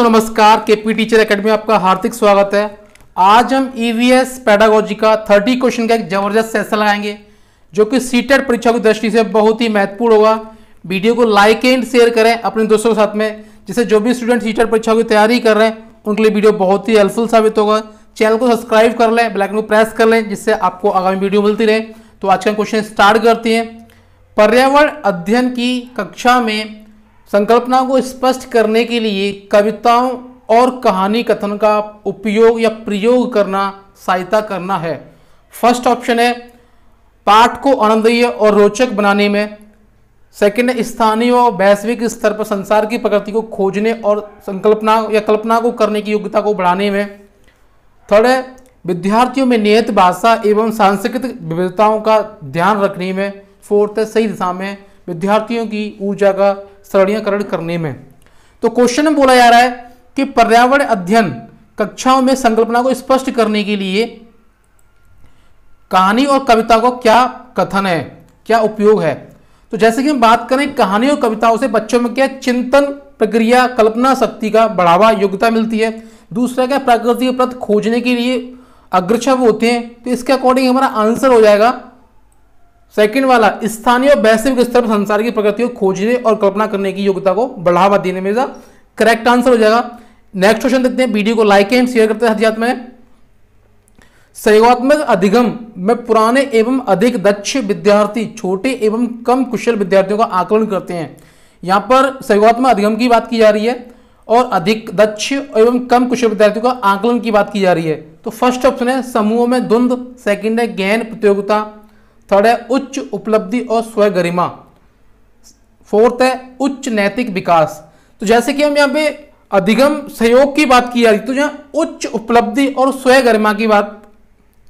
नमस्कार। KP teacher academy आपका हार्दिक स्वागत है। आज हम ईवीएस पैडागोजी का 30 क्वेश्चन का एक ज़बरदस्त सेशन लगाएँगे, जो कि सीटेट परीक्षा की दृष्टि से बहुत ही महत्वपूर्ण होगा। वीडियो को लाइक एंड शेयर करें अपने दोस्तों के साथ में, जिससे जो भी स्टूडेंट सीटेड परीक्षा की तैयारी कर रहे हैं, उनके लिए वीडियो बहुत ही हेल्पफुल साबित होगा। चैनल को सब्सक्राइब कर लें बेलाइकन को प्रेस कर लें, जिससे आपको आगामी वीडियो मिलती रहे। तो आज का क्वेश्चन स्टार्ट करते हैं। पर्यावरण अध्ययन की कक्षा में संकल्पना को स्पष्ट करने के लिए कविताओं और कहानी कथन का उपयोग या प्रयोग करना, सहायता करना है। फ़र्स्ट ऑप्शन है, पाठ को आनंदीय और रोचक बनाने में। सेकंड स्थानीय व वैश्विक स्तर पर संसार की प्रकृति को खोजने और संकल्पना या कल्पना को करने की योग्यता को बढ़ाने में। थर्ड है, विद्यार्थियों में नियत भाषा एवं सांस्कृतिक विविधताओं का ध्यान रखने में। फोर्थ है, सही दिशा में विद्यार्थियों की ऊर्जा का सरलीकरण करने में। तो क्वेश्चन में बोला जा रहा है कि पर्यावरण अध्ययन कक्षाओं में संकल्पना को स्पष्ट करने के लिए कहानी और कविता को क्या कथन है, क्या उपयोग है? तो जैसे कि हम बात करें कहानी और कविताओं से बच्चों में क्या चिंतन प्रक्रिया, कल्पना शक्ति का बढ़ावा, योग्यता मिलती है। दूसरा, क्या प्रकृति के प्रति खोजने के लिए अग्रसर होते हैं? तो इसके अकॉर्डिंग हमारा आंसर हो जाएगा सेकंड वाला, स्थानीय वैश्विक स्तर पर संसार की प्रकृति को खोजने और कल्पना करने की योग्यता को बढ़ावा देने में करेक्ट आंसर हो जाएगा। नेक्स्ट क्वेश्चन देखते हैं वीडियो को लाइक एंड शेयर करते हैं में। सहयोगात्मक अधिगम में पुराने एवं अधिक दक्ष विद्यार्थी, छोटे एवं कम कुशल विद्यार्थियों का आकलन करते हैं। यहाँ पर सहयोगात्मक अधिगम की बात की जा रही है और अधिक दक्ष एवं कम कुशल विद्यार्थियों का आकलन की बात की जा रही है। तो फ़र्स्ट ऑप्शन है, समूह में द्वंद्व सेकंड है ज्ञान प्रतियोगिता। थर्ड है उच्च उपलब्धि और स्वय गरिमा फोर्थ है, उच्च नैतिक विकास। तो जैसे कि हम यहाँ पे अधिगम सहयोग की बात की जा रही तो यहाँ उच्च उपलब्धि और स्वय गरिमा की बात,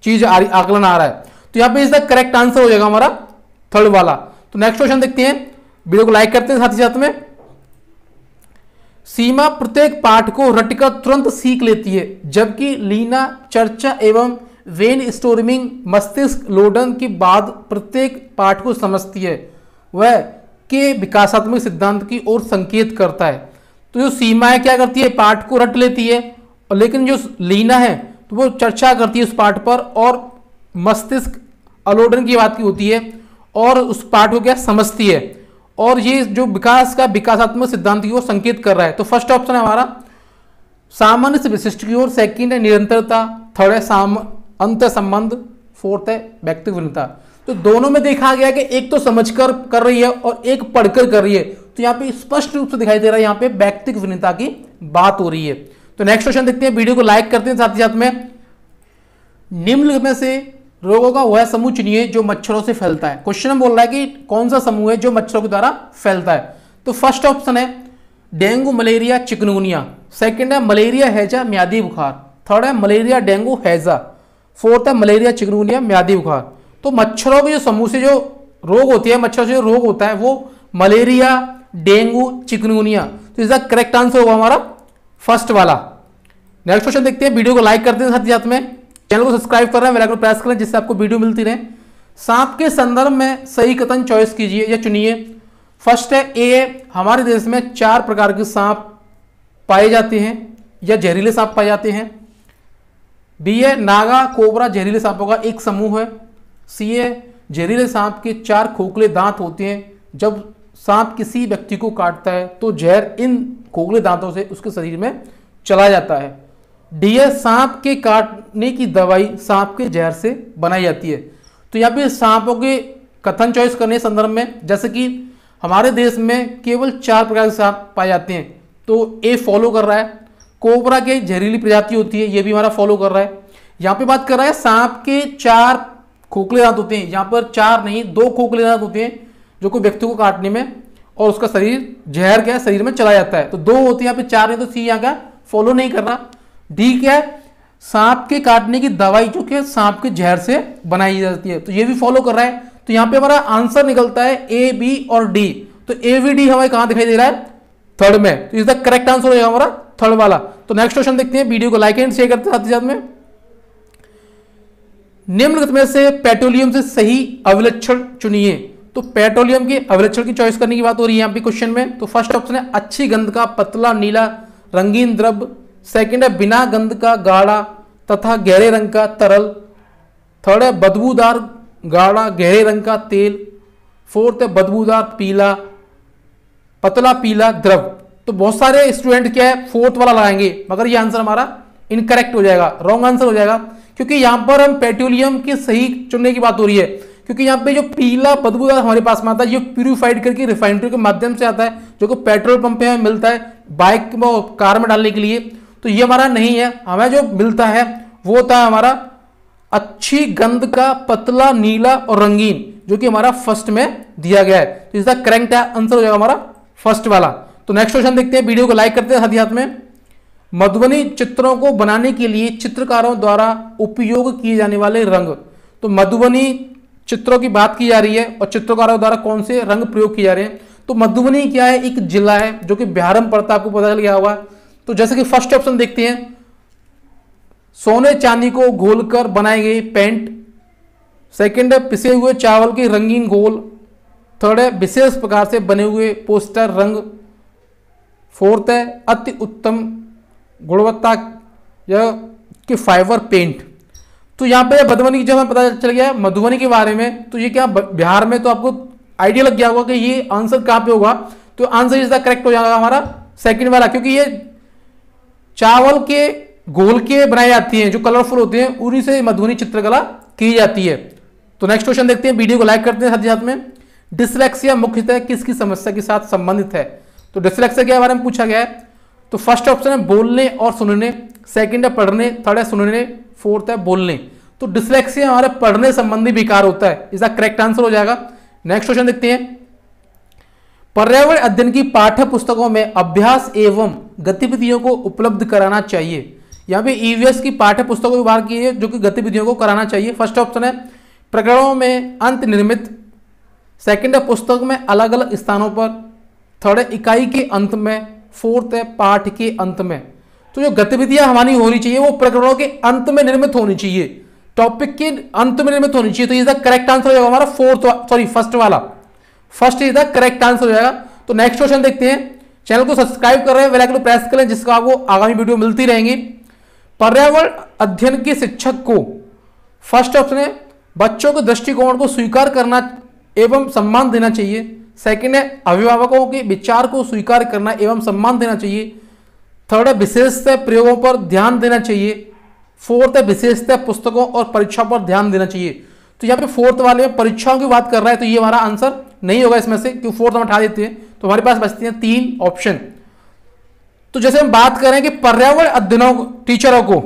चीज़ आ रही, आकलन आ रहा है। तो यहाँ पे इसका करेक्ट आंसर हो जाएगा हमारा थर्ड वाला। तो नेक्स्ट क्वेश्चन देखते हैं। वीडियो को लाइक करते हैं साथ ही साथ में। सीमा प्रत्येक पाठ को रटकर तुरंत सीख लेती है, जबकि लीना, चर्चा एवं वेन स्टोरमिंग मस्तिष्क लोडन के बाद प्रत्येक पाठ को समझती है। वह के विकासात्मक सिद्धांत की ओर संकेत करता है। तो जो सीमाएँ क्या करती है, पाठ को रट लेती है, और लेकिन जो लीना है तो वो चर्चा करती है उस पाठ पर, और मस्तिष्क अलोडन की बात की होती है, और उस पाठ को क्या समझती है। और ये जो विकास का विकासात्मक सिद्धांत की ओर संकेत कर रहा है। तो फ़र्स्ट ऑप्शन है हमारा, सामान्य से विशिष्ट की ओर सेकंड है निरंतरता थर्ड है साम अंत संबंध फोर्थ है व्यक्तिगत भिन्नता तो दोनों में देखा गया कि एक तो समझकर कर रही है और एक पढ़कर कर रही है। तो यहाँ पे स्पष्ट रूप से दिखाई दे रहा है, यहाँ पे व्यक्तिगत भिन्नता की बात हो रही है। तो नेक्स्ट क्वेश्चन देखते हैं वीडियो को लाइक करते हैं साथ ही साथ में। निम्न में से रोगों का वह समूह चुनिए जो मच्छरों से फैलता है। क्वेश्चन बोल रहा है कि कौन सा समूह है जो मच्छरों के द्वारा फैलता है? तो फ़र्स्ट ऑप्शन है, डेंगू, मलेरिया, चिकनगुनिया। सेकंड है, मलेरिया, हैजा, म्यादी, बुखार। थर्ड है, मलेरिया, डेंगू, हैजा। फोर्थ है मलेरिया, चिकनगुनिया, म्यादी बुखार। तो मच्छरों के जो समूह से जो रोग होती है, मच्छरों से जो रोग होता है, वो मलेरिया, डेंगू, चिकनगुनिया। तो इसका करेक्ट आंसर होगा हमारा फ़र्स्ट वाला। नेक्स्ट क्वेश्चन देखते हैं। वीडियो को लाइक करते हैं साथ ही साथ में। चैनल को सब्सक्राइब कर रहे हैं प्रेस करें, जिससे आपको वीडियो मिलती रहे। सांप के संदर्भ में सही कथन चॉइस कीजिए या चुनिए। फ़र्स्ट है ए हमारे देश में चार प्रकार के सांप पाए जाते हैं या जहरीले सांप पाए जाते हैं। बी है नागा कोबरा जहरीले सांपों का एक समूह है। सी है जहरीले सांप के चार खोखले दांत होते हैं। जब सांप किसी व्यक्ति को काटता है तो जहर इन खोखले दांतों से उसके शरीर में चला जाता है। डी है सांप के काटने की दवाई सांप के जहर से बनाई जाती है। तो यहाँ पे सांपों के कथन चॉइस करने संदर्भ में, जैसे कि हमारे देश में केवल चार प्रकार के सांप पाए जाते हैं। तो ए फॉलो कर रहा है कोबरा के जहरीली प्रजाति होती है, ये भी हमारा फॉलो कर रहा है। यहाँ पे बात कर रहा है, सांप के चार खोखले दांत होते हैं। यहाँ पर चार नहीं, दो खोखले दांत होते हैं, जो कोई व्यक्ति को काटने में और उसका शरीर जहर क्या है शरीर में चला जाता है। तो दो होते हैं यहाँ पे, चार नहीं तो सी यहाँ का फॉलो नहीं कर रहा। डी क्या है? सांप के काटने की दवाई जो कि सांप के जहर से बनाई जाती है। तो ये भी फॉलो कर रहा है। तो यहाँ पे हमारा आंसर निकलता है ए बी और डी तो ए वी डी हमें कहाँ दिखाई दे रहा है? थर्ड में। तो इसका करेक्ट आंसर हो जाएगा हमारा थर्ड वाला। तो नेक्स्ट क्वेश्चन देखते हैं। वीडियो को लाइक एंड शेयर करते साथ ही साथ में। निम्नलिखित में से पेट्रोलियम से सही अविलक्षण चुनिए। तो पेट्रोलियम के अविलक्षण की चॉइस करने की बात हो रही है यहाँ पे क्वेश्चन में। तो फ़र्स्ट ऑप्शन है, अच्छी गंध का पतला, नीला, रंगीन द्रव। सेकंड है, बिना गंध का गाढ़ा तथा गहरे रंग का तरल। थर्ड है, बदबूदार, गाढ़ा, गहरे रंग का तेल। फोर्थ है, बदबूदार, पीला पतला पीला द्रव। तो बहुत सारे स्टूडेंट क्या है फोर्थ वाला लगाएँगे। मगर ये आंसर हमारा इनकरेक्ट हो जाएगा रॉन्ग आंसर हो जाएगा। क्योंकि यहाँ पर हम पेट्रोलियम की सही चुनने की बात हो रही है। क्योंकि यहाँ पे जो पीला बदबूदार हमारे पास में आता है, ये प्यूरिफाइड करके रिफाइनरी के माध्यम से आता है, जो कि पेट्रोल पंप पे मिलता है बाइक में कार में डालने के लिए। तो ये हमारा नहीं है, हमें जो मिलता है, वो होता है हमारा अच्छी गंध का पतला, नीला और रंगीन, जो कि हमारा फ़र्स्ट में दिया गया है। तो इसका करेक्ट आंसर हो जाएगा हमारा फ़र्स्ट वाला। तो नेक्स्ट क्वेश्चन देखते हैं वीडियो को लाइक करते हैं हाथ में। मधुबनी चित्रों को बनाने के लिए चित्रकारों द्वारा उपयोग किए जाने वाले रंग। तो मधुबनी चित्रों की बात की जा रही है और चित्रकारों द्वारा कौन से रंग प्रयोग किए जा रहे हैं? तो मधुबनी क्या है? एक जिला है जो कि बिहार में पड़ता है, आपको पता चल गया होगा। तो जैसे कि फ़र्स्ट ऑप्शन देखते हैं। सोने चांदी को घोलकर बनाए गए पेंट सेकंड है, पिसे हुए चावल के रंगीन गोल थर्ड है विशेष प्रकार से बने हुए पोस्टर रंग फोर्थ है, अति उत्तम गुणवत्ता या कि फाइबर पेंट। तो यहाँ पे मधुबनी की जब हमें पता चल गया मधुबनी के बारे में। तो ये क्या बिहार में तो आपको आइडिया लग गया होगा कि ये आंसर कहाँ पे होगा। तो आंसर द करेक्ट हो जाएगा हमारा सेकंड वाला, क्योंकि ये चावल के गोल के बनाए जाती हैं, जो कलरफुल होते हैं, उन्हीं से मधुबनी चित्रकला की जाती है। तो नेक्स्ट क्वेश्चन देखते हैं, वीडियो को लाइक करते हैं साथ ही साथ में। डिसलेक्सिया मुख्यतः किसकी समस्या के साथ संबंधित है? तो डिसलेक्सिया के बारे में पूछा गया है। तो फ़र्स्ट ऑप्शन है बोलने और सुनने सेकंड है पढ़ने थर्ड है सुनने फोर्थ है बोलने। तो डिसलेक्सिया हमारे पढ़ने संबंधी विकार होता है। इसका करेक्ट आंसर हो जाएगा? नेक्स्ट क्वेश्चन देखते हैं। पर्यावरण अध्ययन की पाठ्य पुस्तकों में अभ्यास एवं गतिविधियों को उपलब्ध कराना चाहिए। यहाँ पे ईवीएस की पाठ्य पुस्तकों बात की है जो कि गतिविधियों को कराना चाहिए। फ़र्स्ट ऑप्शन है, प्रकरणों में अंत निर्मित सेकंड है पुस्तक में अलग अलग स्थानों पर। थर्ड है इकाई के अंत में। फोर्थ है पाठ के अंत में। तो जो गतिविधियाँ हमारी होनी चाहिए, वो प्रकरणों के अंत में निर्मित होनी चाहिए। टॉपिक के अंत में निर्मित होनी चाहिए तो ये करेक्ट आंसर हो जाएगा हमारा फोर्थ सॉरी फ़र्स्ट वाला। फ़र्स्ट द करेक्ट आंसर हो जाएगा। तो नेक्स्ट क्वेश्चन देखते हैं। चैनल को सब्सक्राइब कर रहे हैं बेल प्रेस करें जिसका आपको आगामी वीडियो मिलती रहेंगी। पर्यावरण अध्ययन के शिक्षक को। फ़र्स्ट ऑप्शन है, बच्चों के दृष्टिकोण को स्वीकार करना एवं सम्मान देना चाहिए। सेकंड है, अभिभावकों के विचार को स्वीकार करना एवं सम्मान देना चाहिए। थर्ड है, विशेषतः प्रयोगों पर ध्यान देना चाहिए। फोर्थ है, विशेषतः पुस्तकों और परीक्षा पर ध्यान देना चाहिए। तो यहाँ पे फोर्थ वाले में परीक्षाओं की बात कर रहा है तो ये हमारा आंसर नहीं होगा इसमें से क्यों फोर्थ हम उठा देते हैं। तो हमारे पास बचती हैं तीन ऑप्शन तो जैसे हम बात करें कि पर्यावरण अध्ययनों टीचरों को,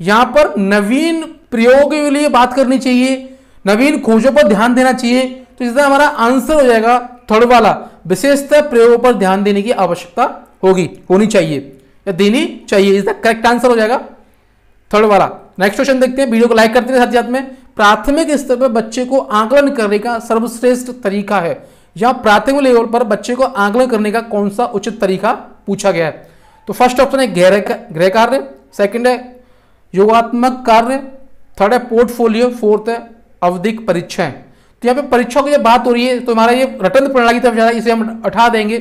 यहाँ पर नवीन प्रयोग के लिए बात करनी चाहिए। नवीन खोजों पर ध्यान देना चाहिए। तो इसका हमारा आंसर हो जाएगा थर्ड वाला। विशेषतः प्रयोगों पर ध्यान देने की आवश्यकता होगी, होनी चाहिए। या देनी चाहिए इसका करेक्ट आंसर हो जाएगा। थर्ड वाला। नेक्स्ट क्वेश्चन देखते हैं, वीडियो को लाइक करते हैं साथ साथ में। प्राथमिक स्तर पर बच्चे को आंकलन करने का सर्वश्रेष्ठ तरीका है। यहाँ प्राथमिक लेवल पर बच्चे को आंकलन करने का कौन सा उचित तरीका पूछा गया है? तो फ़र्स्ट ऑप्शन है गृह गृह कार्य। सेकंड है योगात्मक कार्य। थर्ड है पोर्टफोलियो फोर्थ है अवधिक परीक्षाएँ तो यहाँ पे परीक्षाओं की जब बात हो रही है तो हमारा ये रटन प्रणाली तरफ़ जा रहा है, इसे हम हटा देंगे।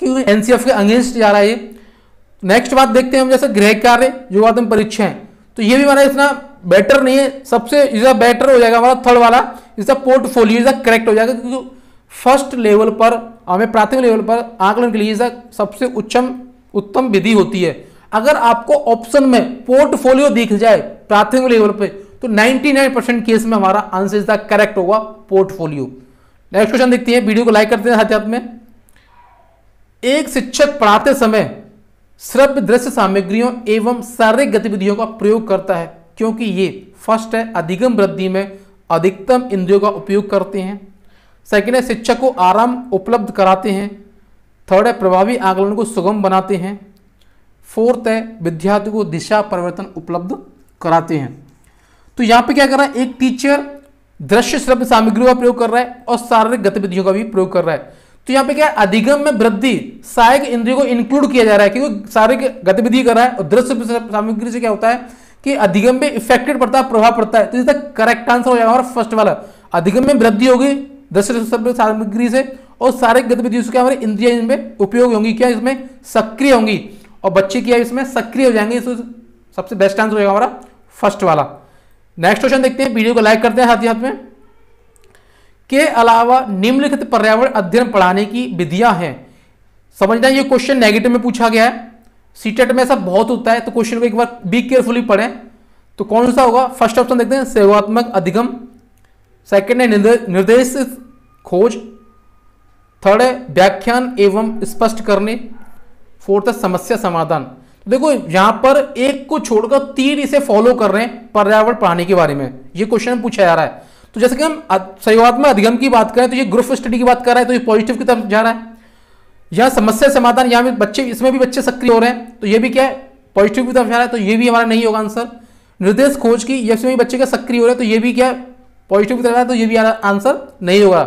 क्योंकि एनसीएफ के अगेंस्ट जा रहा है नेक्स्ट बात देखते हैं हम, जैसे गृह कार्य योगात्मक परीक्षाएँ। तो ये भी हमारा इतना बेटर नहीं है, सबसे इसका बेटर हो जाएगा हमारा थर्ड वाला इसका पोर्टफोलियो इसका करेक्ट हो जाएगा, क्योंकि फ़र्स्ट लेवल पर, हमें प्राथमिक लेवल पर आकलन के लिए सबसे उच्चम उत्तम विधि होती है। अगर आपको ऑप्शन में पोर्टफोलियो दिख जाए, प्राथमिक लेवल पे तो 99 परसेंट केस में हमारा आंसर इज़ द करेक्ट होगा पोर्टफोलियो। नेक्स्ट क्वेश्चन देखते हैं, वीडियो को लाइक करते हैं हाथ में। एक शिक्षक पढ़ाते समय श्रव्य दृश्य सामग्रियों एवं शारीरिक गतिविधियों का प्रयोग करता है, क्योंकि ये फ़र्स्ट है, अधिगम वृद्धि में अधिकतम इंद्रियों का उपयोग करते हैं। सेकेंड है, शिक्षक को आराम उपलब्ध कराते हैं। थर्ड है, प्रभावी आकलन को सुगम बनाते हैं। फोर्थ है विद्यार्थी को दिशा परिवर्तन उपलब्ध कराते हैं। तो यहाँ पे क्या कर रहा है? एक टीचर दृश्य श्रव्य सामग्रियों का प्रयोग कर रहा है और शारीरिक गतिविधियों का भी प्रयोग कर रहा है। तो यहाँ पे क्या है? अधिगम में वृद्धि, सहायक इंद्रियों को इंक्लूड किया जा रहा है क्योंकि शारीरिक गतिविधि कर रहा है और दृश्य सामग्री से क्या होता है कि अधिगम में इफेक्टेड पड़ता है, प्रभाव पड़ता है। तो इसका करेक्ट आंसर हो जाएगा फ़र्स्ट वाला। अधिगम में वृद्धि होगी दस सामग्री से और शारीरिक गतिविधियों से हमारे इंद्रिया इनमें उपयोग होंगी। क्या इसमें सक्रिय होंगी? और बच्चे क्या इसमें सक्रिय हो जाएँगे? सबसे बेस्ट आंसर होगा हमारा फ़र्स्ट वाला। नेक्स्ट क्वेश्चन देखते हैं वीडियो को लाइक करते हैं हाथ ही हाथ में। के अलावा निम्नलिखित पर्यावरण अध्ययन पढ़ाने की विधियाँ हैं? समझना ये क्वेश्चन नेगेटिव में पूछा गया है। सीटेट में ऐसा बहुत होता है तो क्वेश्चन को एक बार बी केयरफुली पढ़ें। तो कौन सा होगा? फ़र्स्ट ऑप्शन देखते हैं, सेवात्मक अधिगम। सेकंड है निर्देश खोज। थर्ड है, व्याख्यान एवं स्पष्ट करने। फोर्थ है, समस्या समाधान। देखो, यहाँ पर एक को छोड़कर तीन इसे फॉलो कर रहे हैं पर्यावरण प्राणी के बारे में। ये क्वेश्चन पूछा जा रहा है। तो जैसे कि हम सहयोगात्मक अधिगम की बात करें तो ये ग्रुप स्टडी की बात कर रहा है तो ये पॉजिटिव की तरफ़ जा रहा है। यहाँ समस्या समाधान, यहाँ भी बच्चे, इसमें भी बच्चे सक्रिय हो रहे हैं तो ये भी क्या है? पॉजिटिव की तरफ़ जा रहा है तो ये भी हमारा नहीं होगा आंसर निर्देश खोज की इसमें भी बच्चे का सक्रिय हो रहे हैं तो ये भी क्या है? पॉजिटिव की तरफ़ है तो ये भी आंसर नहीं होगा।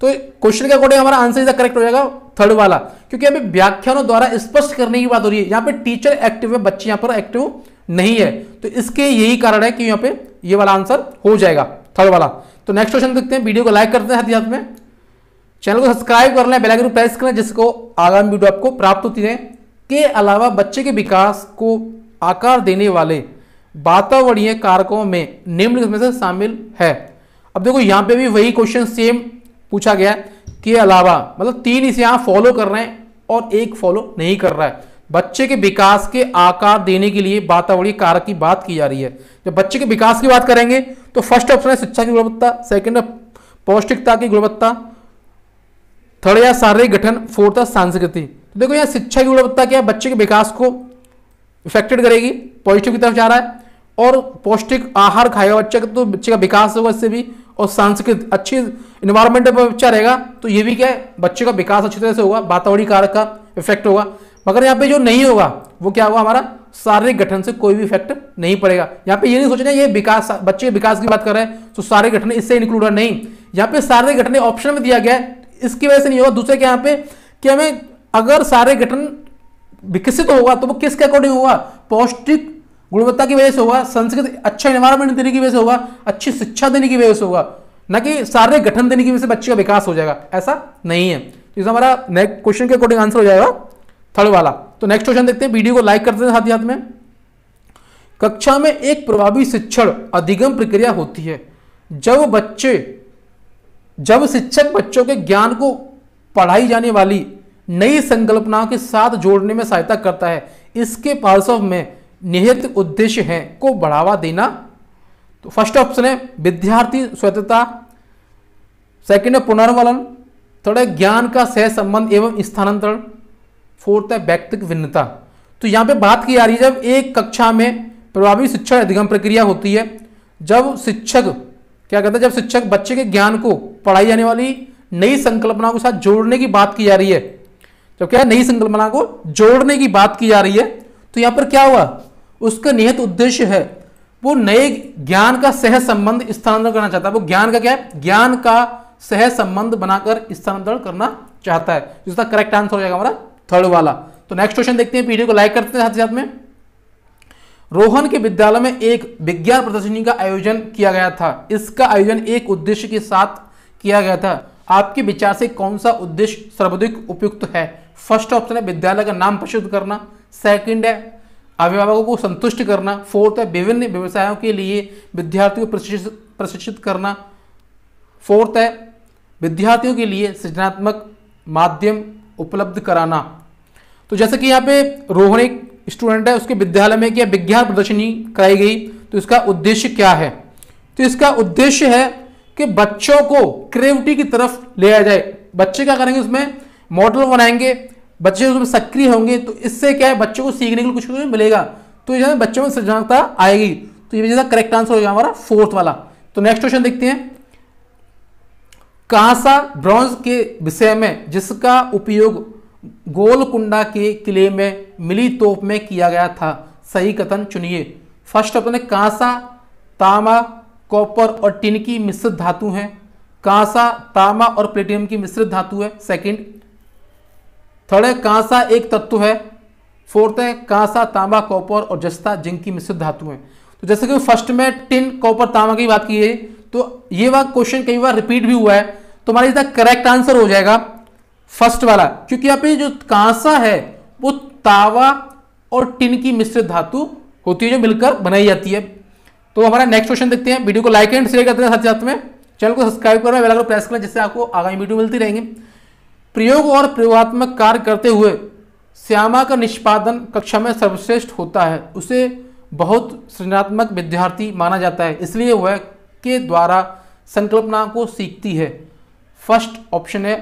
तो क्वेश्चन के अकॉर्डिंग हमारा आंसर इधर करेक्ट हो जाएगा। थर्ड वाला, क्योंकि अभी व्याख्यानों द्वारा स्पष्ट करने की बात हो रही है। यहाँ पे टीचर एक्टिव है, बच्चे यहाँ पर एक्टिव नहीं है। तो इसके यही कारण है कि यहाँ पे ये वाला आंसर हो जाएगा थर्ड वाला। तो नेक्स्ट क्वेश्चन देखते हैं वीडियो को लाइक करते हैं हाथ में। चैनल को सब्सक्राइब कर लें बेलाइकन प्रेस करें, जिसको आगामी वीडियो आपको प्राप्त होती है के अलावा बच्चे के विकास को आकार देने वाले वातावरणीय कारकों में निम्न में से शामिल है। अब देखो, यहाँ पे भी वही क्वेश्चन सेम पूछा गया के अलावा मतलब तीन इसे यहाँ फॉलो कर रहे हैं और एक फॉलो नहीं कर रहा है। बच्चे के विकास के आकार देने के लिए वातावरणीय कारक की बात की जा रही है। जब बच्चे के विकास की बात करेंगे तो फ़र्स्ट ऑप्शन है शिक्षा की गुणवत्ता सेकंड है पौष्टिकता की गुणवत्ता थर्ड या शारीरिक गठन फोर्थ है संस्कृति तो देखो यहाँ शिक्षा की गुणवत्ता क्या है? बच्चे के विकास को इफेक्टेड करेगी पॉजिटिव की तरफ़ जा रहा है और पौष्टिक आहार खाएगा बच्चे का तो बच्चे का विकास होगा इससे भी। और सांस्कृतिक अच्छी इन्वायरमेंट में बच्चा रहेगा तो ये भी क्या है, बच्चे का विकास अच्छी तरह से होगा, वातावरण कारक का इफ़ेक्ट होगा। मगर यहाँ पे जो नहीं होगा, वो क्या होगा हमारा? शारीरिक गठन से कोई भी इफ़ेक्ट नहीं पड़ेगा। यहाँ पे ये नहीं सोचना ये विकास, बच्चे के विकास की बात कर रहे हैं तो शारीरिक गठन इससे इंक्लूड है नहीं। यहाँ पे शारीरिक गठन ऑप्शन में दिया गया है, इसकी वजह से नहीं होगा। दूसरे के यहाँ पे, कि हमें अगर शारीरिक गठन विकसित होगा तो वो किसके अकॉर्डिंग होगा? पौष्टिक गुणवत्ता की वजह से होगा, संस्कृत अच्छा इन्वायरमेंट देने की वजह से होगा, अच्छी शिक्षा देने की वजह से होगा, न कि शारीरिक गठन देने की वजह से बच्चे का विकास हो जाएगा, ऐसा नहीं है। तो हमारा नेक्स्ट क्वेश्चन के अकॉर्डिंग आंसर हो जाएगा थर्ड वाला। तो नेक्स्ट क्वेश्चन देखते हैं वीडियो को लाइक करते हैं हाथ हाथ में। कक्षा में एक प्रभावी शिक्षण अधिगम प्रक्रिया होती है, जब बच्चे, जब शिक्षक बच्चों के ज्ञान को पढ़ाई जाने वाली नई संकल्पनाओं के साथ जोड़ने में सहायता करता है, इसके पार्श्व में निहित उद्देश्य है को बढ़ावा देना। तो फ़र्स्ट ऑप्शन है विद्यार्थी स्वतंत्रता। सेकंड है पुनर्वलन थर्ड है ज्ञान का सह संबंध एवं स्थानांतरण। फोर्थ है व्यक्तिक भिन्नता। तो यहाँ पे बात की जा रही है, जब एक कक्षा में प्रभावी शिक्षा अधिगम प्रक्रिया होती है, जब शिक्षक, क्या कहते हैं, जब शिक्षक बच्चे के ज्ञान को पढ़ाई जाने वाली नई संकल्पनाओं के साथ जोड़ने की बात की जा रही है जब क्या नई संकल्पना को जोड़ने की बात की जा रही है तो यहाँ पर क्या हुआ? उसका निहित उद्देश्य है। वो नए ज्ञान का सह संबंध स्थानांतरण करना चाहता है। वो ज्ञान का क्या है? ज्ञान का सह संबंध बनाकर स्थानांतरण करना चाहता है। जिसका करेक्ट आंसर हो जाएगा हमारा थर्ड वाला। तो नेक्स्ट क्वेश्चन देखते हैं वीडियो को लाइक करते हैं साथ साथ में। रोहन के विद्यालय में एक विज्ञान प्रदर्शनी का आयोजन किया गया था। इसका आयोजन एक उद्देश्य के साथ किया गया था। आपके विचार से कौन सा उद्देश्य सर्वाधिक उपयुक्त है? फ़र्स्ट ऑप्शन है विद्यालय का नाम प्रसिद्ध करना। सेकंड है अभिभावकों को संतुष्ट करना, फोर्थ है विभिन्न व्यवसायों के लिए विद्यार्थियों को प्रशिक्षित प्रशिक्षित करना। फोर्थ है विद्यार्थियों के लिए सृजनात्मक माध्यम उपलब्ध कराना। तो जैसे कि यहाँ पे रोहन एक स्टूडेंट है, उसके विद्यालय में क्या विज्ञान प्रदर्शनी कराई गई। तो इसका उद्देश्य क्या है? तो इसका उद्देश्य है कि बच्चों को क्रिएविटी की तरफ़ ले जाए। बच्चे क्या करेंगे उसमें मॉडल बनाएँगे बच्चे उसमें सक्रिय होंगे तो इससे क्या है, बच्चों को सीखने के लिए कुछ कुछ मिलेगा। तो ये बच्चों में सृजनात्मकता आएगी। तो ये वजह करेक्ट आंसर हो गया हमारा फोर्थ वाला। तो नेक्स्ट क्वेश्चन देखते हैं। कांसा ब्रॉन्ज के विषय में, जिसका उपयोग गोलकुंडा के किले में, मिली तोप में किया गया था। सही कथन चुनिए। फ़र्स्ट ऑप्शन है कांसा तामा कॉपर और टिन की मिश्रित धातु है। कांसा तामा और प्लेटिनम की मिश्रित धातु है। सेकंड थर्ड है कांसा एक तत्व है फोर्थ है कांसा, तांबा, कॉपर और जस्ता जिंक की मिश्रित धातु है। तो जैसे कि फ़र्स्ट में टिन, कॉपर, तांबा की बात की है तो ये बात क्वेश्चन कई बार रिपीट भी हुआ है तो हमारा इसका करेक्ट आंसर हो जाएगा फ़र्स्ट वाला। क्योंकि यहाँ पे जो कांसा है, वो तावा और टिन की मिश्रित धातु होती है, जो मिलकर बनाई जाती है। तो हमारा नेक्स्ट क्वेश्चन देखते हैं। वीडियो को लाइक एंड शेयर करते हैं साथ साथ में। चैनल को सब्सक्राइब करना बेल आइकन प्रेस करना, जिससे आपको आगामी वीडियो मिलती रहेंगे। प्रयोग और प्रयोगात्मक कार्य करते हुए श्यामा का निष्पादन कक्षा में सर्वश्रेष्ठ होता है। उसे बहुत सृजनात्मक विद्यार्थी माना जाता है, इसलिए वह के द्वारा संकल्पना को सीखती है। फ़र्स्ट ऑप्शन है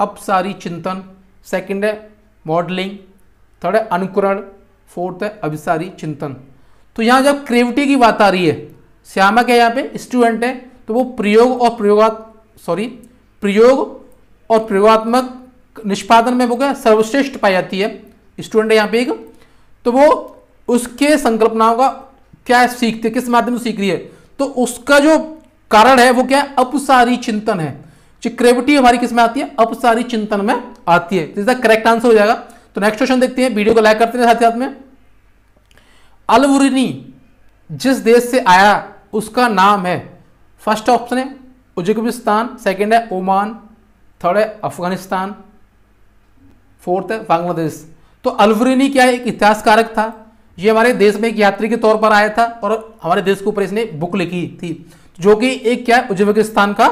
अपसारी चिंतन, सेकंड है मॉडलिंग, थर्ड है अनुकरण, फोर्थ है अभिसारी चिंतन। तो यहाँ जब क्रिएविटी की बात आ रही है, श्यामा क्या यहाँ पे स्टूडेंट है तो वो प्रयोग और प्रयोगात सॉरी, प्रयोग और प्रयोगात्मक निष्पादन में वो क्या सर्वश्रेष्ठ पाई जाती है। स्टूडेंट है यहाँ पे एक। तो वो उसके संकल्पनाओं का क्या सीखते, किस माध्यम से सीख रही है? तो उसका जो कारण है वो क्या है? अपसारी चिंतन है। क्रेविटी हमारी किसमें आती है? अपसारी चिंतन में आती है। इसका करेक्ट आंसर हो जाएगा। तो नेक्स्ट क्वेश्चन देखते हैं। वीडियो को लाइक करते हैं साथ साथ में। अलवरिनी, जिस देश से आया, उसका नाम है। फ़र्स्ट ऑप्शन है उज्बेकिस्तान सेकंड है ओमान। थर्ड है अफ़गानिस्तान, फोर्थ है बांग्लादेश। तो अलवरिनी क्या है एक इतिहासकारक था? ये हमारे देश में एक यात्री के तौर पर आया था और हमारे देश के ऊपर इसने बुक लिखी थी, जो कि एक क्या उज्बेकिस्तान का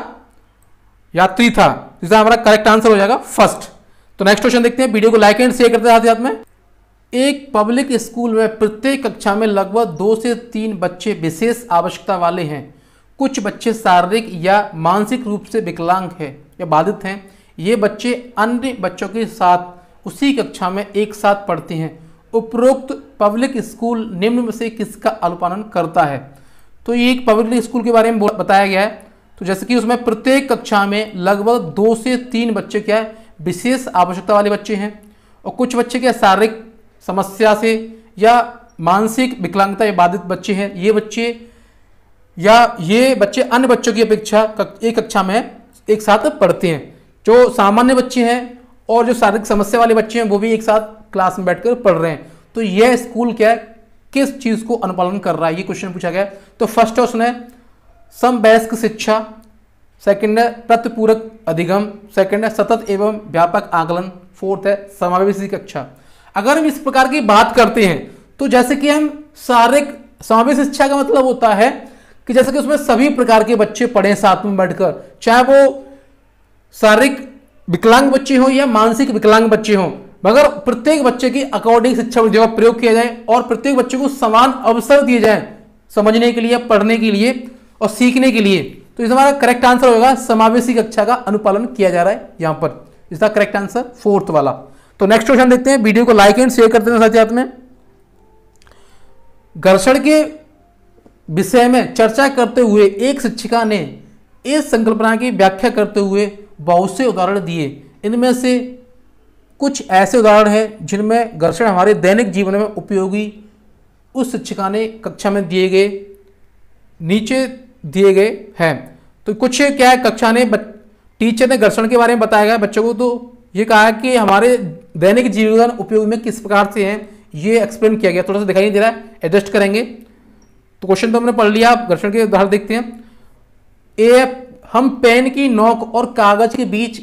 यात्री था। जिसका हमारा करेक्ट आंसर हो जाएगा फ़र्स्ट तो नेक्स्ट क्वेश्चन देखते हैं वीडियो को लाइक एंड शेयर करते हैं साथ में। एक पब्लिक स्कूल में प्रत्येक कक्षा में लगभग दो से तीन बच्चे विशेष आवश्यकता वाले हैं। कुछ बच्चे शारीरिक या मानसिक रूप से विकलांग हैं। या बाधित हैं, ये बच्चे अन्य बच्चों के साथ उसी कक्षा में एक साथ पढ़ते हैं। उपरोक्त पब्लिक स्कूल निम्न में से किसका अनुपालन करता है? तो ये एक पब्लिक स्कूल के बारे में बताया गया है। तो जैसे कि उसमें प्रत्येक कक्षा में लगभग दो से तीन बच्चे क्या है, विशेष आवश्यकता वाले बच्चे हैं और कुछ बच्चे क्या शारीरिक समस्या से या मानसिक विकलांगता या बाधित बच्चे हैं। ये बच्चे या ये बच्चे अन्य बच्चों की अपेक्षा एक कक्षा में एक साथ पढ़ते हैं। जो सामान्य बच्चे हैं और जो शारीरिक समस्या वाले बच्चे हैं, वो भी एक साथ क्लास में बैठकर पढ़ रहे हैं। तो यह स्कूल क्या है? किस चीज़ को अनुपालन कर रहा है? ये क्वेश्चन पूछा गया। तो फ़र्स्ट है समवयस्क शिक्षा सेकंड है प्रतिपूरक अधिगम सेकंड है सतत एवं व्यापक आकलन फोर्थ है समावेशी कक्षा। अगर हम इस प्रकार की बात करते हैं तो जैसे कि हम शारीरिक समावेश शिक्षा का मतलब होता है कि जैसे कि उसमें सभी प्रकार के बच्चे पढ़े साथ में बैठकर, चाहे वो शारीरिक विकलांग बच्चे हों या मानसिक विकलांग बच्चे हों, मगर प्रत्येक बच्चे की अकॉर्डिंग शिक्षा विधियों का प्रयोग किया जाए और प्रत्येक बच्चे को समान अवसर दिए जाए समझने के लिए, पढ़ने के लिए और सीखने के लिए। तो इस हमारा करेक्ट आंसर होगा, समावेशी कक्षा का अनुपालन किया जा रहा है यहाँ पर। इसका करेक्ट आंसर फोर्थ वाला। तो नेक्स्ट क्वेश्चन देखते हैं वीडियो को लाइक एंड शेयर करते हैं साथ साथ में। घर्षण के विषय में चर्चा करते हुए एक शिक्षिका ने इस संकल्पना की व्याख्या करते हुए बहुत से उदाहरण दिए। इनमें से कुछ ऐसे उदाहरण हैं जिनमें घर्षण हमारे दैनिक जीवन में उपयोगी उस शिक्षिका ने कक्षा में दिए गए, नीचे दिए गए हैं। तो कुछ क्या है, कक्षा ने टीचर ने घर्षण के बारे में बताया गया बच्चों को तो ये कहा कि हमारे दैनिक जीवन उपयोग में किस प्रकार से हैं, ये एक्सप्लेन किया गया। थोड़ा सा दिखाई नहीं दे रहा है, एडजस्ट करेंगे। तो क्वेश्चन तो हमने पढ़ लिया आप घर्षण के उदाहरण देखते हैं। ए, हम पेन की नोक और कागज़ के बीच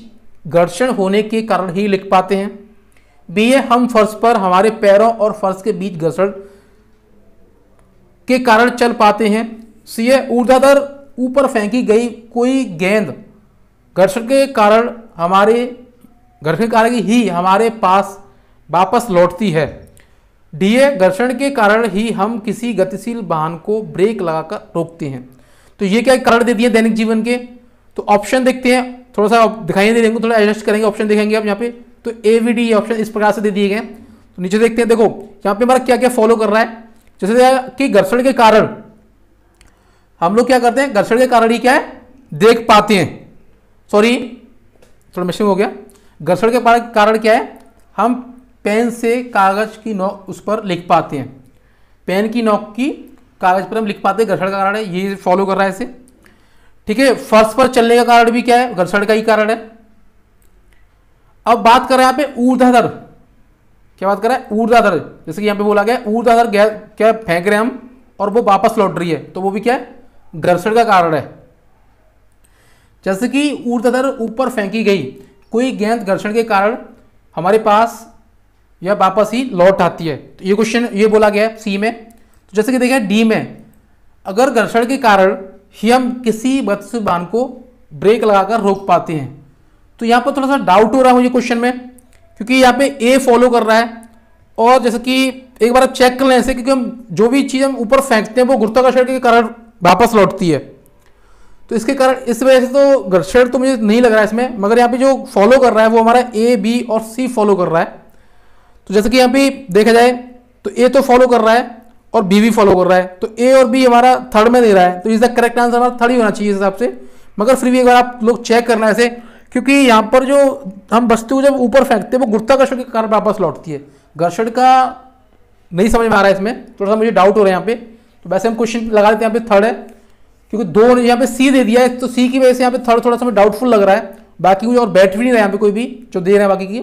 घर्षण होने के कारण ही लिख पाते हैं। बी ए हम फर्श पर हमारे पैरों और फर्श के बीच घर्षण के कारण चल पाते हैं। सी ए ऊर्जाधर ऊपर फेंकी गई कोई गेंद घर्षण के कारण हमारे, घर्षण कारण ही हमारे पास वापस लौटती है। डीए घर्षण के कारण ही हम किसी गतिशील वाहन को ब्रेक लगाकर रोकते हैं। तो ये क्या कारण दे दिए दैनिक जीवन के? तो ऑप्शन देखते हैं। थोड़ा सा दिखाई दे देंगे थोड़ा एडजस्ट करेंगे ऑप्शन देखेंगे आप यहाँ पे। तो ए वी डी ऑप्शन इस प्रकार से दे दिए गए। तो नीचे देखते हैं, देखो, यहाँ पे हमारा क्या क्या फॉलो कर रहा है। जैसे कि घर्षण के कारण, हम लोग क्या करते हैं? घर्षण के कारण ही क्या है? देख पाते हैं। सॉरी थोड़ा मिशिंग हो गया। घर्षण के कारण क्या है? हम पेन से कागज़ की नोक उस पर लिख पाते हैं। पेन की नोक की कागज़ पर हम लिख पाते हैं। घर्षण का कारण है, ये फॉलो कर रहा है इसे। ठीक है, फर्श पर चलने का कारण भी क्या है? घर्षण का ही कारण है। अब बात कर रहे हैं यहाँ पे ऊर्धाधर क्या बात कर रहा है? ऊर्धाधर जैसे कि यहाँ पे बोला गया ऊर्धाधर गैस क्या फेंक रहे हैं हम, और वो वापस लौट रही है। तो वो भी क्या है? घर्षण का कारण है। जैसे कि ऊर्धाधर ऊपर फेंकी गई, कोई गेंद घर्षण के कारण हमारे पास यह वापस ही लौट आती है। तो ये क्वेश्चन ये बोला गया है सी में। तो जैसे कि देखिए डी में, अगर घर्षण के कारण ही हम किसी बत्स बाँध को ब्रेक लगाकर रोक पाते हैं तो यहाँ पर थोड़ा सा डाउट हो रहा है मुझे क्वेश्चन में, क्योंकि यहाँ पे ए फॉलो कर रहा है। और जैसे कि एक बार आप चेक कर लें ऐसे, क्योंकि हम जो भी चीज़ हम ऊपर फेंकते हैं, वो गुरुत्वाकर्षण के कारण वापस लौटती है। तो इसके कारण, इस वजह से तो घर्षण तो मुझे नहीं लग रहा है इसमें, मगर यहाँ पे जो फॉलो कर रहा है, वो हमारा ए बी और सी फॉलो कर रहा है। तो जैसे कि यहाँ पे देखा जाए तो ए तो फॉलो कर रहा है और बी भी फॉलो कर रहा है। तो ए और बी हमारा थर्ड में दे रहा है। तो द करेक्ट आंसर हमारा थर्ड ही होना चाहिए इस हिसाब से। मगर फिर भी एक बार आप लोग चेक करना ऐसे, क्योंकि यहाँ पर जो हम वस्तु जब ऊपर फेंकते हैं, वो गुरुत्वाकर्षण के कारण वापस लौटती है। घर्षण का नहीं समझ में आ रहा है इसमें, थोड़ा सा मुझे डाउट हो रहा है यहाँ पे। तो वैसे हम क्वेश्चन लगा देते हैं, यहाँ पे थर्ड है। क्योंकि दो ने यहाँ पे सी दे दिया है तो सी की वजह से यहाँ पे थर्ड थोड़ा सा डाउटफुल लग रहा है। बाकी कोई और बैठ भी नहीं रहा है यहाँ पे कोई भी, जो दे रहे हैं बाकी की।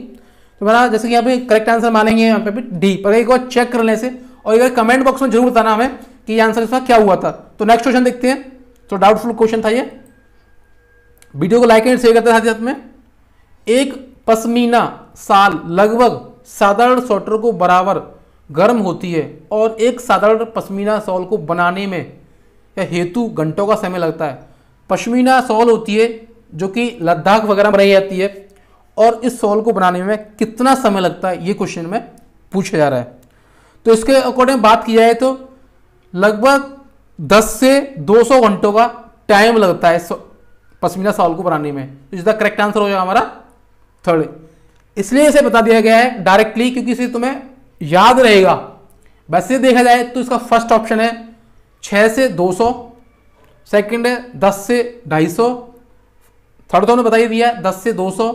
तो जैसे कि यहाँ पे करेक्ट आंसर मानेंगे यहाँ पे भी डी पर एक बार चेक कर लेने से, और एक बार कमेंट बॉक्स में ज़रूर बताना हमें कि ये आंसर इसका क्या हुआ था। तो नेक्स्ट क्वेश्चन देखते हैं। तो डाउटफुल क्वेश्चन था ये। वीडियो को लाइक एंड शेयर करते साथ में। एक पश्मीना साल लगभग साधारण स्वेटर को बराबर गर्म होती है और एक साधारण पश्मीना सॉल को बनाने में या हेतु घंटों का समय लगता है। पश्मीना सॉल होती है जो कि लद्दाख वगैरह में रही जाती है। और इस सॉल को बनाने में कितना समय लगता है, ये क्वेश्चन में पूछा जा रहा है। तो इसके अकॉर्डिंग बात की जाए तो लगभग 10 से 200 घंटों का टाइम लगता है पश्मीना सॉल को बनाने में। तो इसका करेक्ट आंसर हो जाएगा हमारा? थर्ड इसलिए इसे बता दिया गया है डायरेक्टली क्योंकि इसे तुम्हें याद रहेगा। वैसे देखा जाए तो इसका फ़र्स्ट ऑप्शन है छः से 200 सेकंड है 10 से 250 थर्ड तो बता ही दिया है 10 से 200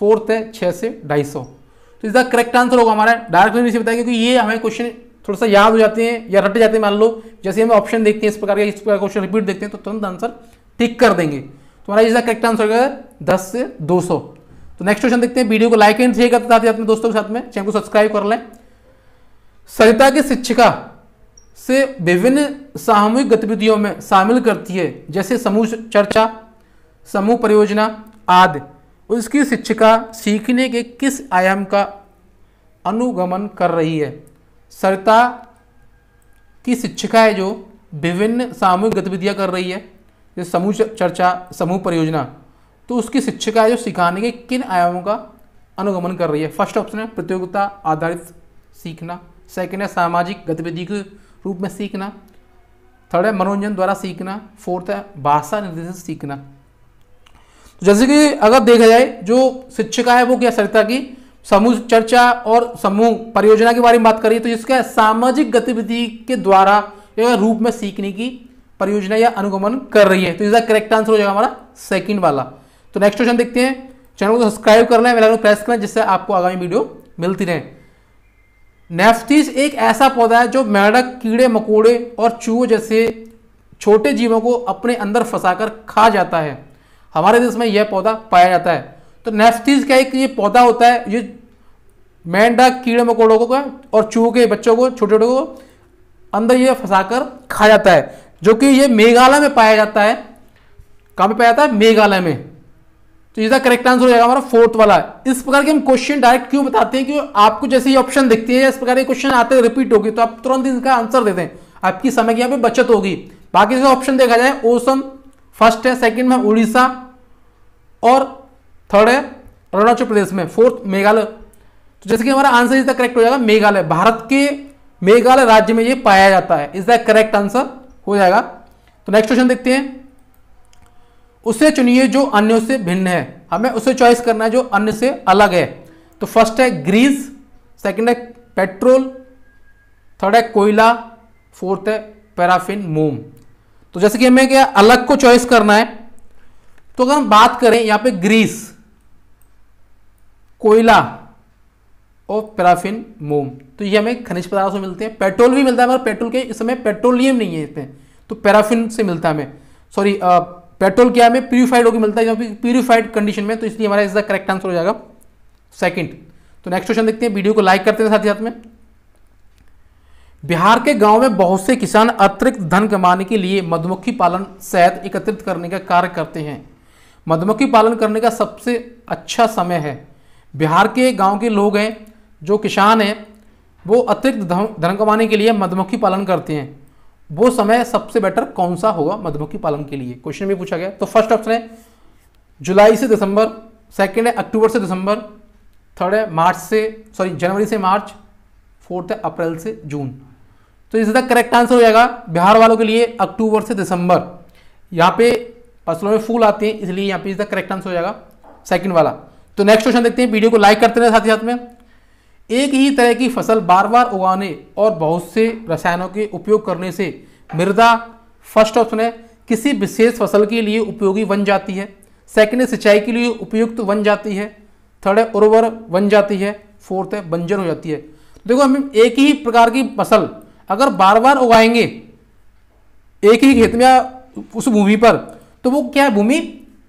फोर्थ है 6 से ढाई सौ। तो इसका करेक्ट आंसर होगा हमारा। डायरेक्टली नहीं बताया क्योंकि ये हमें क्वेश्चन थोड़ा सा याद हो जाते हैं या रट जाते हैं, मान लो, जैसे हम ऑप्शन देखते हैं इस प्रकार के, इस प्रकार क्वेश्चन रिपीट देखते हैं तो तुरंत आंसर टिक कर देंगे। तो हमारा इसका करेक्ट आंसर होगा दस से दो सौ। तो नेक्स्ट क्वेश्चन देखते हैं वीडियो को लाइक एंड शेयर करते साथ अपने दोस्तों के साथ में चैनल को सब्सक्राइब कर लें। सरिता की शिक्षिका से विभिन्न सामूहिक गतिविधियों में शामिल करती है, जैसे समूह चर्चा, समूह परियोजना आदि। उसकी शिक्षिका सीखने के किस आयाम का अनुगमन कर रही है? सरिता की शिक्षिका है जो विभिन्न सामूहिक गतिविधियाँ कर रही है जैसे समूह चर्चा, समूह परियोजना। तो उसकी शिक्षिका है जो सिखाने के किन आयामों का अनुगमन कर रही है? फ़र्स्ट ऑप्शन है प्रतियोगिता, आधारित सीखना। सेकेंड है सामाजिक गतिविधि के रूप में सीखना। थर्ड है मनोरंजन द्वारा सीखना। फोर्थ है भाषा निर्देश सीखना। तो जैसे कि अगर देखा जाए, जो शिक्षिका है वो क्या सरिता की? समूह चर्चा और समूह परियोजना के बारे में बात करिए तो इसका सामाजिक गतिविधि के द्वारा या रूप में सीखने की परियोजना या अनुगमन कर रही है। तो इसका करेक्ट आंसर हो जाएगा हमारा सेकंड वाला। तो नेक्स्ट क्वेश्चन देखते हैं। चैनल को सब्सक्राइब कर लें बेल प्रेस करें जिससे आपको आगामी वीडियो मिलती रहे। नेफ्थिस एक ऐसा पौधा है जो मेढक, कीड़े, मकोड़े और चूहे जैसे छोटे जीवों को अपने अंदर फंसाकर खा जाता है। हमारे देश में यह पौधा पाया जाता है। तो नेफ्थिस क्या एक ये पौधा होता है, ये मेंढक कीड़े, मकोड़ों को और चूहों के बच्चों को छोटे छोटे को अंदर ये फंसाकर खा जाता है, जो कि ये मेघालय में पाया जाता है। कहाँ पे पाया जाता है? मेघालय में। तो इसका करेक्ट आंसर हो जाएगा हमारा फोर्थ वाला। इस प्रकार के हम क्वेश्चन डायरेक्ट क्यों बताते हैं कि आपको जैसे ये ऑप्शन दिखती है, इस प्रकार के क्वेश्चन आते हैं रिपीट होगी तो आप तुरंत इसका आंसर दे दें। आपकी समय की यहाँ पे बचत होगी। बाकी से ऑप्शन देखा जाए ओसम फ़र्स्ट है सेकंड में उड़ीसा और थर्ड है अरुणाचल प्रदेश में फोर्थ मेघालय। तो जैसे कि हमारा आंसर इसका करेक्ट हो जाएगा, मेघालय। भारत के मेघालय राज्य में ये पाया जाता है। इसका करेक्ट आंसर हो जाएगा। तो नेक्स्ट क्वेश्चन देखते हैं। उसे चुनिए जो अन्यों से भिन्न है। हमें उसे चॉइस करना है जो अन्य से अलग है। तो फ़र्स्ट है ग्रीस सेकंड है पेट्रोल थर्ड है कोयला फोर्थ है पैराफिन मोम। तो जैसे कि हमें क्या अलग को चॉइस करना है तो अगर हम बात करें यहाँ पे ग्रीस, कोयला और पैराफिन मोम तो ये हमें खनिज पदार्थों से मिलते हैं। पेट्रोल भी मिलता है, मगर पेट्रोल के इस समय पेट्रोलियम नहीं है इसमें तो पैराफिन से मिलता है हमें। सॉरी पेट्रोल क्या हमें प्यूरिफाइड होकर मिलता है प्यूरिफाइड कंडीशन में तो इसलिए हमारा इसका करेक्ट आंसर हो जाएगा। सेकंड तो नेक्स्ट क्वेश्चन देखते हैं, वीडियो को लाइक करते हैं साथ ही साथ में। बिहार के गाँव में बहुत से किसान अतिरिक्त धन कमाने के लिए मधुमक्खी पालन शहद एकत्रित करने का कार्य करते हैं। मधुमक्खी पालन करने का सबसे अच्छा समय है। बिहार के गाँव के लोग हैं, जो किसान हैं, वो अतिरिक्त धन कमाने के लिए मधुमक्खी पालन करते हैं। वो समय सबसे बेटर कौन सा होगा मधुमक्खी पालन के लिए? क्वेश्चन भी पूछा गया। तो फ़र्स्ट ऑप्शन है, जुलाई से दिसंबर सेकेंड है अक्टूबर से दिसंबर थर्ड है मार्च से सॉरी जनवरी से मार्च फोर्थ है अप्रैल से जून। तो इस द करेक्ट आंसर हो जाएगा, बिहार वालों के लिए अक्टूबर से दिसंबर। यहाँ पे फ़सलों में फूल आते हैं, इसलिए यहाँ पे इसका करेक्ट आंसर हो जाएगा सेकंड वाला। तो नेक्स्ट क्वेश्चन देखते हैं वीडियो को लाइक करते रहे साथ ही साथ में। एक ही तरह की फ़सल बार बार उगाने और बहुत से रसायनों के उपयोग करने से मृदा फ़र्स्ट ऑप्शन है, किसी विशेष फ़सल के लिए उपयोगी बन जाती है। सेकेंड है, सिंचाई के लिए उपयुक्त बन जाती है। थर्ड है, उर्वर बन जाती है। फोर्थ है, बंजर हो जाती है। देखो, हम एक ही प्रकार की फ़सल अगर बार बार उगाएँगे, एक ही खेत में उस भूमि पर तो वो क्या भूमि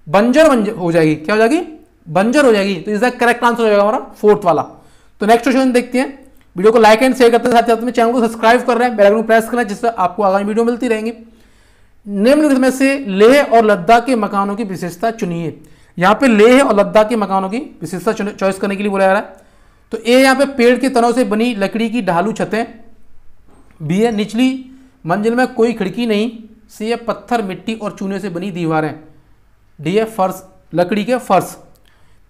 बंजर बन हो जाएगी। क्या हो जाएगी? बंजर हो जाएगी। तो इसका करेक्ट आंसर हो जाएगा हमारा फोर्थ वाला। तो नेक्स्ट क्वेश्चन देखते हैं। वीडियो को लाइक एंड शेयर करते हैं साथ साथ में चैनल को सब्सक्राइब कर रहे हैं। बेल आइकन प्रेस कर रहे हैं जिससे आपको आगामी वीडियो मिलती रहेंगी। निम्नलिखित में से लेह और लद्दाख के मकानों की विशेषता चुनिए। यहाँ पे लेह और लद्दाख के मकानों की विशेषता चॉइस करने के लिए बोला जा रहा है। तो ए यहाँ पे पेड़ के तनों से बनी लकड़ी की ढालू छतें। बी है निचली मंजिल में कोई खिड़की नहीं। सी है पत्थर मिट्टी और चूने से बनी दीवारें डी है फर्श, लकड़ी के फर्श।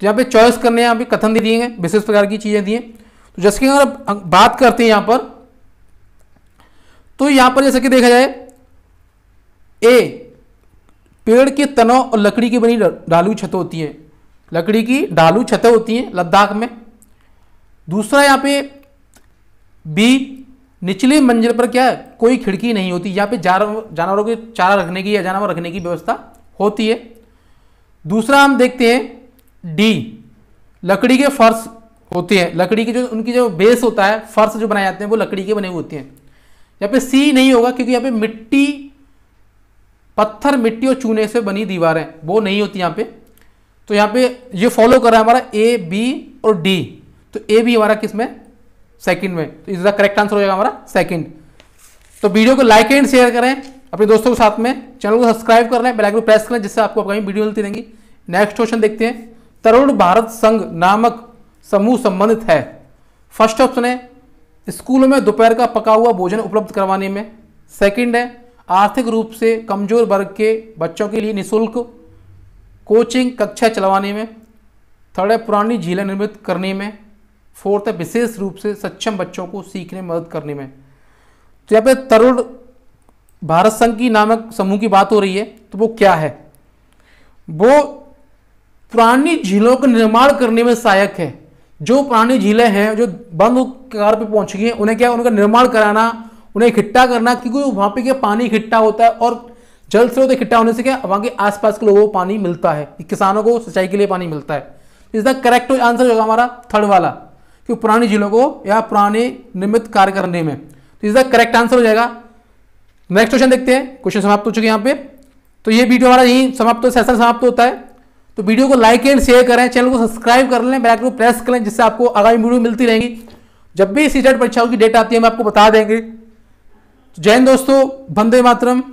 तो यहाँ पे चॉइस करने यहाँ पे कथन दे दिए हैं, विशेष प्रकार की चीज़ें दिए तो जैसे कि अगर बात करते हैं यहाँ पर तो यहाँ पर जैसे कि देखा जाए, ए, पेड़ के तनों और लकड़ी की बनी डालू छतें होती हैं। लकड़ी की डालू छतें होती हैं लद्दाख में। दूसरा यहाँ पे, बी निचली मंजिल पर क्या है? कोई खिड़की नहीं होती। यहाँ पे जानवरों के चारा रखने की या जानवर रखने की व्यवस्था होती है। दूसरा हम देखते हैं डी लकड़ी के फर्श होते हैं। लकड़ी के जो, उनकी जो बेस होता है, फर्श जो बनाए जाते हैं, वो लकड़ी के बने हुए होते हैं। यहाँ पे सी नहीं होगा क्योंकि यहाँ पे मिट्टी, पत्थर मिट्टी और चूने से बनी दीवारें वो नहीं होती यहाँ पे। तो यहाँ पे ये फॉलो कर रहा है हमारा ए बी और डी तो ए बी हमारा किसमें सेकंड में। तो इसका करेक्ट आंसर हो जाएगा हमारा सेकंड तो वीडियो को लाइक एंड शेयर करें अपने दोस्तों के साथ में। चैनल को सब्सक्राइब कर लें बेल आइकन प्रेस करें, जिससे आपको अपनी वीडियो मिलती रहेंगी। नेक्स्ट क्वेश्चन देखते हैं। तरुण भारत संघ नामक समूह संबंधित है। फ़र्स्ट ऑप्शन है, स्कूलों में दोपहर का पका हुआ भोजन उपलब्ध करवाने में। सेकंड है, आर्थिक रूप से कमज़ोर वर्ग के बच्चों के लिए निःशुल्क कोचिंग कक्षा चलवाने में। थर्ड है, पुरानी झीलें निर्मित करने में। फोर्थ है, विशेष रूप से सक्षम बच्चों को सीखने में मदद करने में। तो यहाँ पे तरुण भारत संघ की नामक समूह की बात हो रही है तो वो क्या है? वो पुरानी झीलों का निर्माण करने में सहायक है। जो पुरानी झीलें हैं, जो बंद कार पे पहुँच गई हैं, उन्हें क्या उनका निर्माण कराना, उन्हें इकट्ठा करना, क्योंकि वहाँ पे क्या पानी इकट्ठा होता है और जल स्रोत इकट्ठा होने से क्या वहाँ के आसपास के लोगों को पानी मिलता है। किसानों को सिंचाई के लिए पानी मिलता है। इसका करेक्ट आंसर होगा हमारा थर्ड वाला। कि पुरानी झीलों को या पुराने निमित्त कार्य करने में। तो इसका करेक्ट आंसर हो जाएगा। नेक्स्ट क्वेश्चन देखते हैं। क्वेश्चन समाप्त हो चुके हैं यहाँ पे। तो ये वीडियो हमारा यही समाप्त हो सेशन समाप्त होता है। तो वीडियो को लाइक एंड शेयर करें चैनल को सब्सक्राइब कर लें बैक को प्रेस कर, जिससे आपको आगामी वीडियो मिलती रहेगी। जब भी सीटेट परीक्षाओं की डेट आती है, हम आपको बता देंगे। जय हिंद दोस्तों। वंदे मातरम।